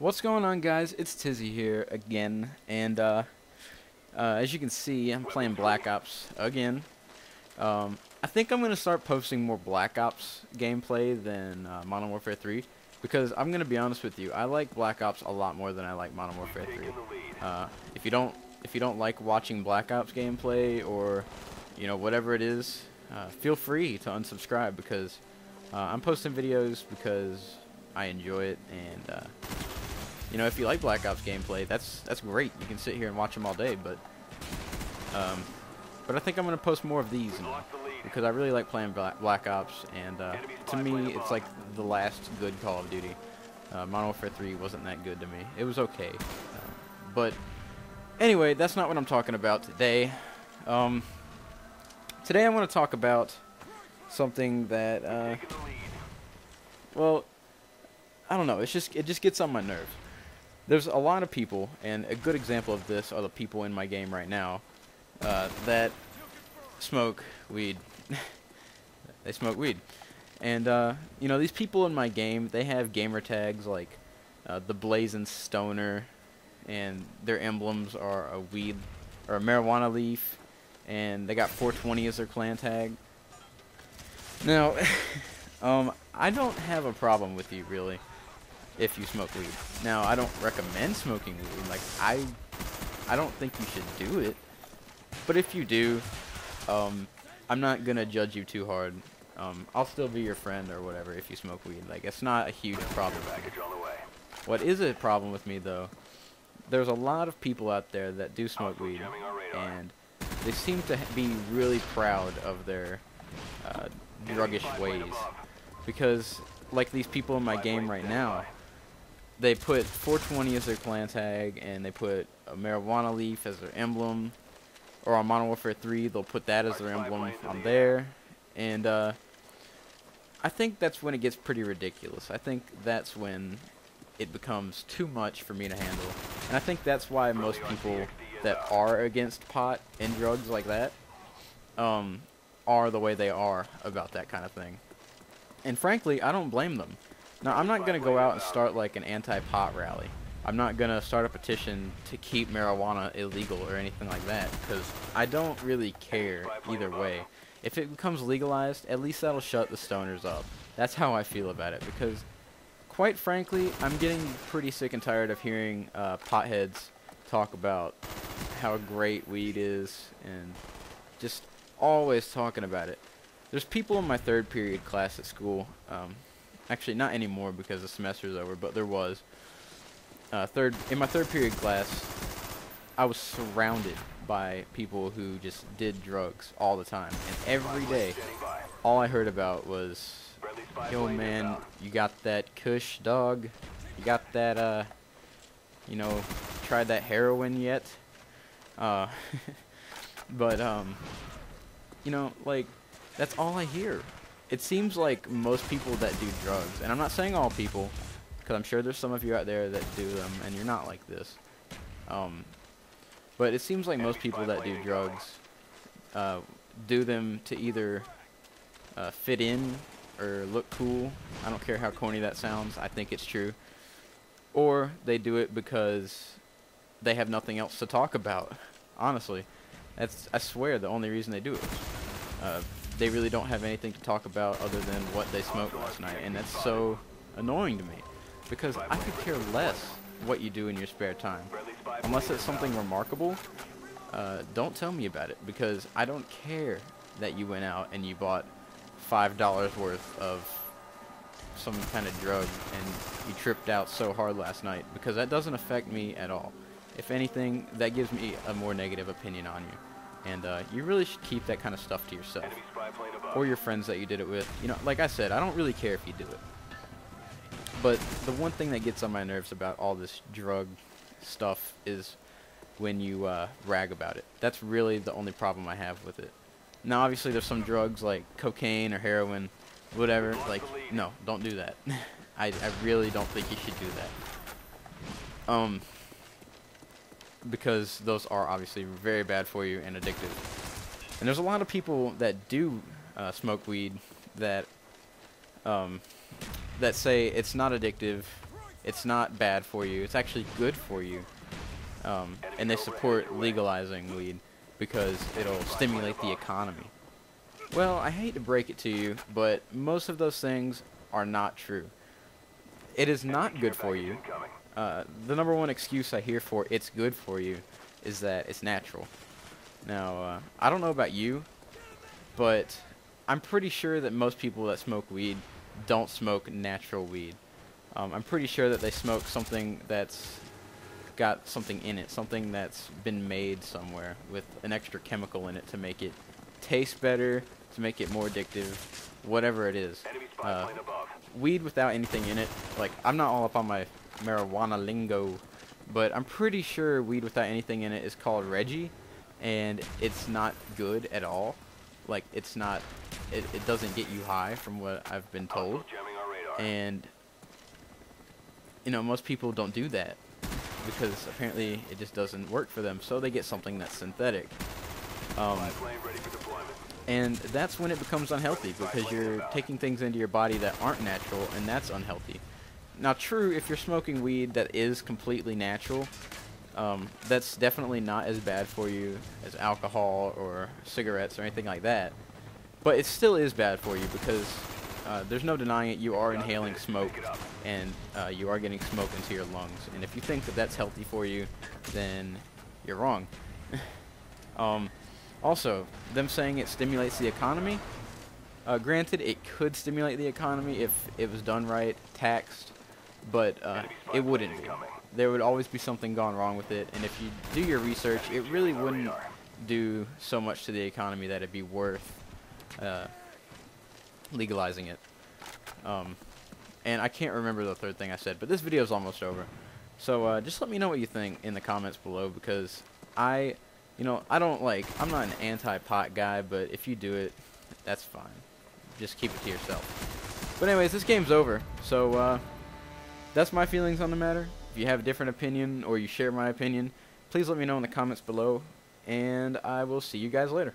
What's going on guys? It's Tizzy here again and uh, uh, as you can see I'm playing Black Ops again. Um, I think I'm going to start posting more Black Ops gameplay than uh, Modern Warfare 3 because I'm going to be honest with you, I like Black Ops a lot more than I like Modern Warfare 3. Uh, if you don't if you don't like watching Black Ops gameplay or you know whatever it is, uh, feel free to unsubscribe because uh, I'm posting videos because I enjoy it and you know, if you like Black Ops gameplay, that's that's great. You can sit here and watch them all day, but um, but I think I'm gonna post more of these now because I really like playing Black, Black Ops, and uh, to me, it's like the last good Call of Duty. Uh, Modern Warfare 3 wasn't that good to me. It was okay, uh, but anyway, that's not what I'm talking about today. Um, today I want to talk about something that, uh, well, I don't know. It's just it just gets on my nerves there's a lot of people, and a good example of this are the people in my game right now, uh, that smoke weed. they smoke weed. And, uh, you know, these people in my game, they have gamer tags like uh, the Blazing Stoner, and their emblems are a weed, or a marijuana leaf, and they got 420 as their clan tag. Now, um, I don't have a problem with you, really if you smoke weed. Now, I don't recommend smoking weed. Like, I, I don't think you should do it. But if you do, um, I'm not gonna judge you too hard. Um, I'll still be your friend or whatever if you smoke weed. Like, it's not a huge problem. What is a problem with me though? There's a lot of people out there that do smoke weed, and they seem to be really proud of their uh, druggish ways. Because, like these people in my game right now, they put 420 as their clan tag, and they put a marijuana leaf as their emblem. Or on Modern Warfare 3, they'll put that as their emblem on there. And uh, I think that's when it gets pretty ridiculous. I think that's when it becomes too much for me to handle. And I think that's why most people that are against pot and drugs like that um, are the way they are about that kind of thing. And frankly, I don't blame them. Now, I'm not going to go out and start like an anti-pot rally. I'm not going to start a petition to keep marijuana illegal or anything like that because I don't really care either way. If it becomes legalized, at least that'll shut the stoners up. That's how I feel about it because, quite frankly, I'm getting pretty sick and tired of hearing uh, potheads talk about how great weed is and just always talking about it. There's people in my third period class at school. Um, Actually, not anymore because the semester's over, but there was. Uh, third in my third period class, I was surrounded by people who just did drugs all the time, and every day, all I heard about was, "Yo, man, you got that Kush dog? You got that uh, you know, tried that heroin yet?" Uh, but um, you know, like that's all I hear it seems like most people that do drugs, and I'm not saying all people, because I'm sure there's some of you out there that do them, and you're not like this. Um, but it seems like most people that do drugs uh, do them to either uh, fit in or look cool. I don't care how corny that sounds. I think it's true. Or they do it because they have nothing else to talk about. Honestly, that's I swear the only reason they do it. Uh, they really don't have anything to talk about other than what they smoked last night, and that's so annoying to me because I could care less what you do in your spare time. Unless it's something remarkable, uh, don't tell me about it because I don't care that you went out and you bought five dollars worth of some kind of drug and you tripped out so hard last night because that doesn't affect me at all. If anything, that gives me a more negative opinion on you. And uh, you really should keep that kind of stuff to yourself. Or your friends that you did it with. You know, like I said, I don't really care if you do it. But the one thing that gets on my nerves about all this drug stuff is when you uh, rag about it. That's really the only problem I have with it. Now, obviously, there's some drugs like cocaine or heroin, whatever. Like, no, don't do that. I, I really don't think you should do that. Um, because those are obviously very bad for you and addictive. And there's a lot of people that do uh, smoke weed that um, that say it's not addictive It's not bad for you. It's actually good for you. Um, and they support legalizing weed because it'll stimulate the economy. Well, I hate to break it to you, but most of those things are not true. It is not good for you. Uh, the number one excuse I hear for it's good for you is that it's natural. Now, uh, I don't know about you, but I'm pretty sure that most people that smoke weed don't smoke natural weed. Um, I'm pretty sure that they smoke something that's got something in it, something that's been made somewhere with an extra chemical in it to make it taste better, to make it more addictive, whatever it is. Uh, weed without anything in it, like, I'm not all up on my marijuana lingo, but I'm pretty sure weed without anything in it is called Reggie, and it's not good at all. Like, it's not, it, it doesn't get you high from what I've been told. And, you know, most people don't do that because apparently it just doesn't work for them, so they get something that's synthetic. Um, and that's when it becomes unhealthy because you're taking things into your body that aren't natural, and that's unhealthy. Now, true, if you're smoking weed that is completely natural, um, that's definitely not as bad for you as alcohol or cigarettes or anything like that. But it still is bad for you because uh, there's no denying it. You are inhaling smoke, and uh, you are getting smoke into your lungs. And if you think that that's healthy for you, then you're wrong. um, also, them saying it stimulates the economy. Uh, granted, it could stimulate the economy if it was done right, taxed, but uh, it wouldn't be. There would always be something gone wrong with it, and if you do your research, it really wouldn't do so much to the economy that it'd be worth uh, legalizing it. Um, and I can't remember the third thing I said, but this video is almost over. So uh, just let me know what you think in the comments below because I, you know, I don't like, I'm not an anti-pot guy, but if you do it, that's fine. Just keep it to yourself. But anyways, this game's over. So uh, that's my feelings on the matter. If you have a different opinion or you share my opinion, please let me know in the comments below. And I will see you guys later.